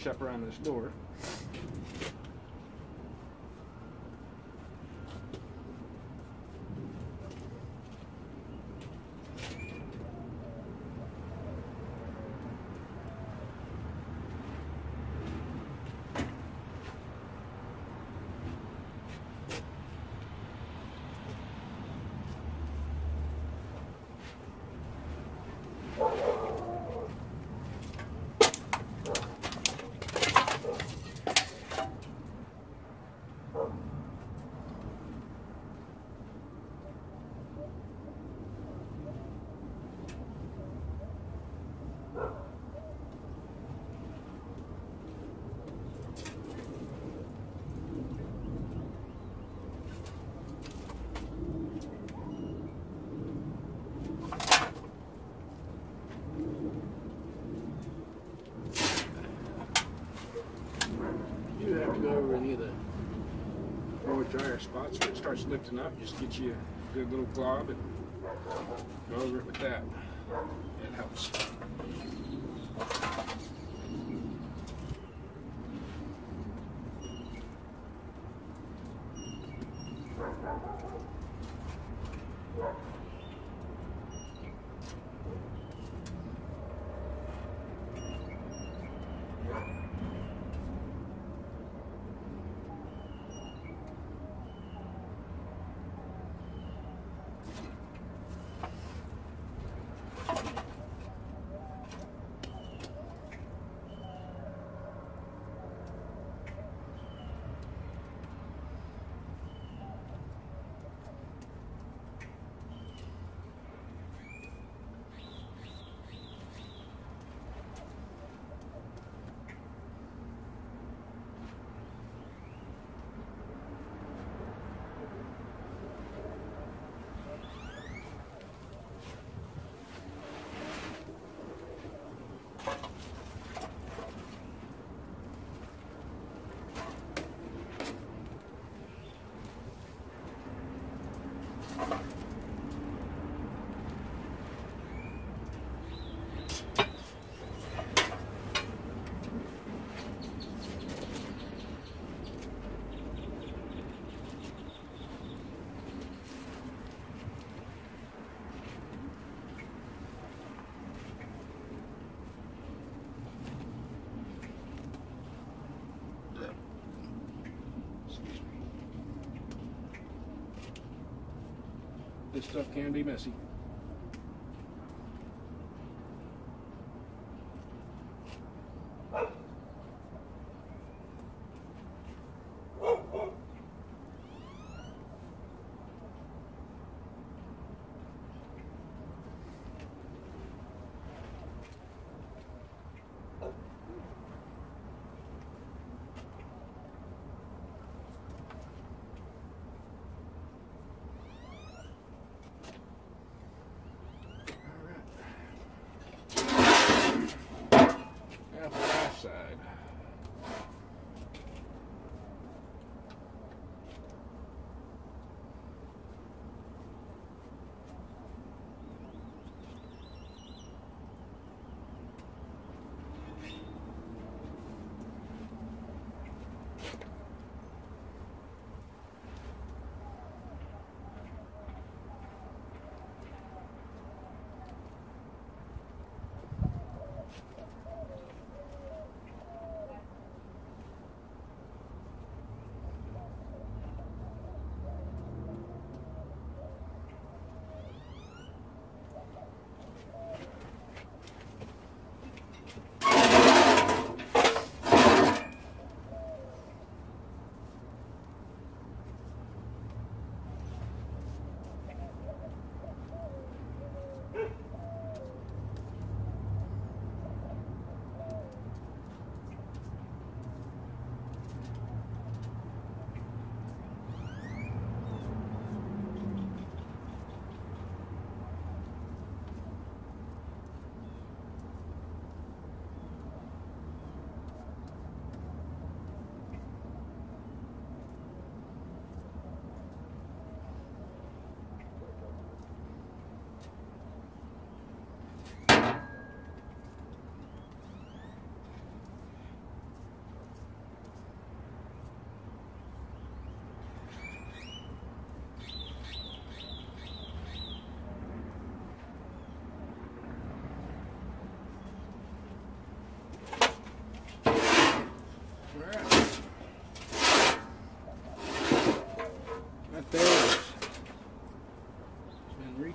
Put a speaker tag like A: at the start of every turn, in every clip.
A: finish up around this door. You don't have to go over any of the more drier spots where it starts lifting up. Just get you a good little glob and go over it with that. It helps. Excuse This stuff can be messy. side.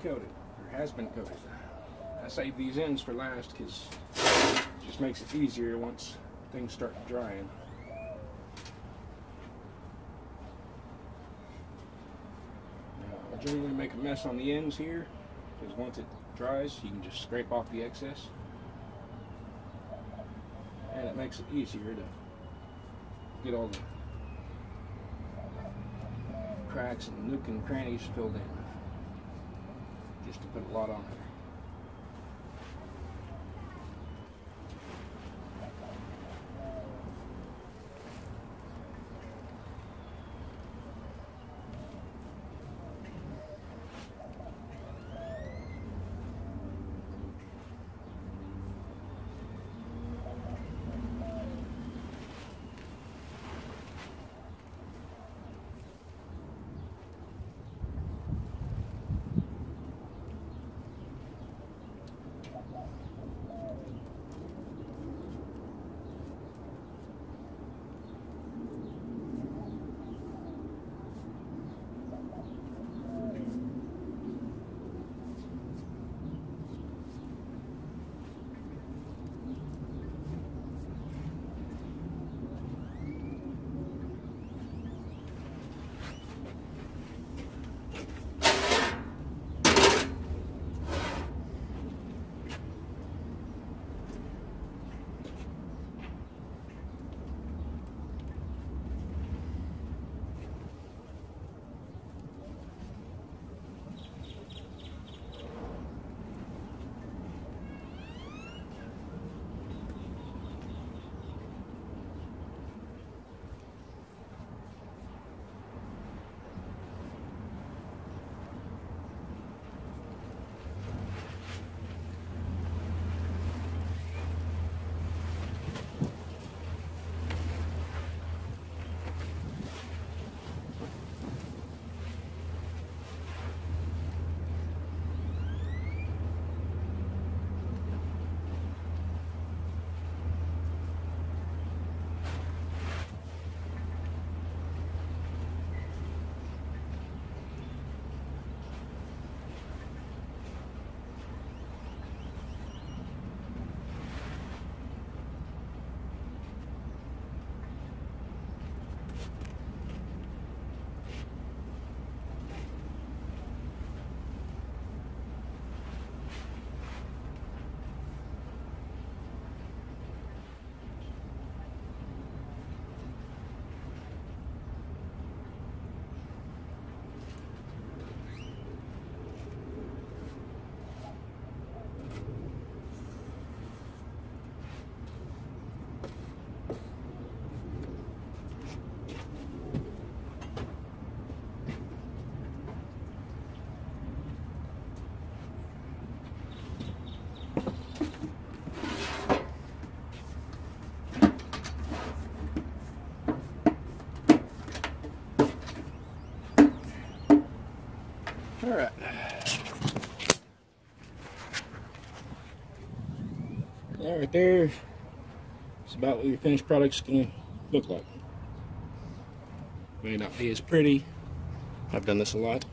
A: Pre-coated or has been coated. I save these ends for last because it just makes it easier once things start drying. I generally make a mess on the ends here because once it dries you can just scrape off the excess and it makes it easier to get all the cracks and nook and crannies filled in just to put a lot on there. All right. That right there is about what your finished product's gonna look like. May not be as pretty. I've done this a lot.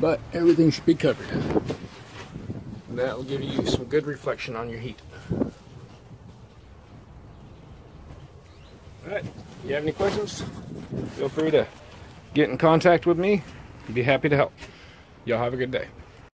A: But everything should be covered. That will give you some good reflection on your heat. Alright, you have any questions, feel free to get in contact with me. I'd be happy to help. Y'all have a good day.